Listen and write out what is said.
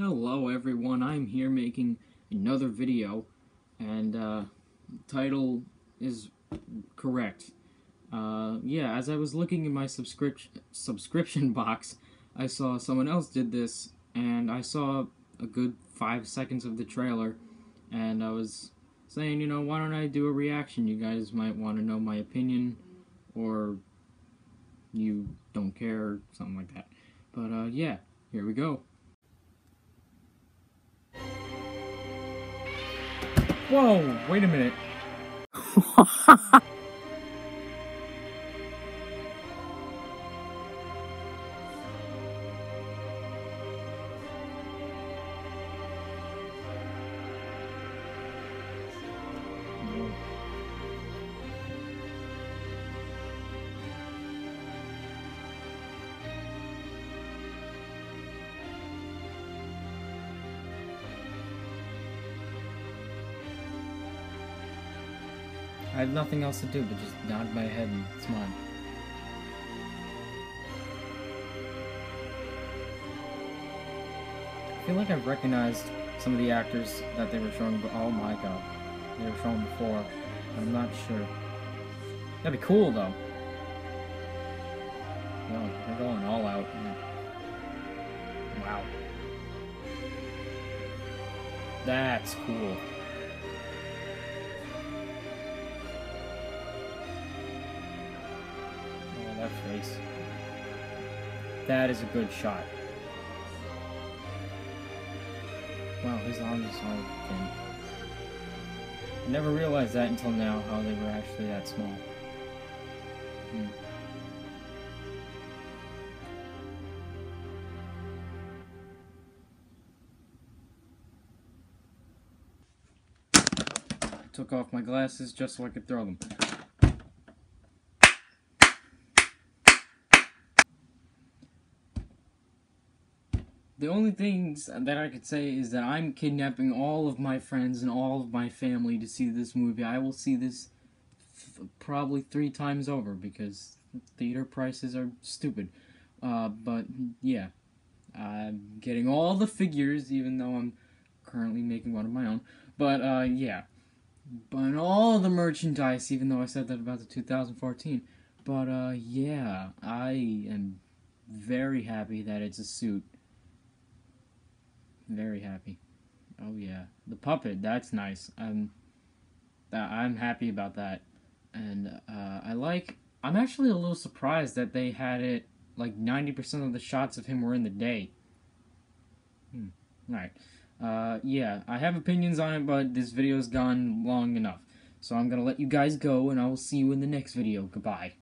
Hello everyone, I'm here making another video, and uh, title is correct. Uh, yeah, as I was looking in my subscription subscription box, I saw someone else did this, and I saw a good five seconds of the trailer, and I was saying, you know, why don't I do a reaction? You guys might want to know my opinion, or you don't care, something like that. But uh, yeah, here we go. Whoa, wait a minute. I have nothing else to do but just nod my head and smile. I feel like I've recognized some of the actors that they were showing, but oh my god, they were showing before. I'm not sure. That'd be cool though. No, they're going all out. Wow. That's cool. That face. That is a good shot. Wow, his arms are so thin. I never realized that until now, how they were actually that small. Hmm. Took off my glasses just so I could throw them. The only things that I could say is that I'm kidnapping all of my friends and all of my family to see this movie. I will see this probably three times over because theater prices are stupid. Uh, but yeah, I'm getting all the figures, even though I'm currently making one of my own. But uh, yeah, buying all the merchandise, even though I said that about the 2014. But uh, yeah, I am very happy that it's a suit. Very happy. Oh yeah, the puppet. That's nice. I'm. I'm happy about that, and uh, I like. I'm actually a little surprised that they had it like 90% of the shots of him were in the day. Hmm. Alright. Uh, yeah, I have opinions on it, but this video's gone long enough. So I'm gonna let you guys go, and I will see you in the next video. Goodbye.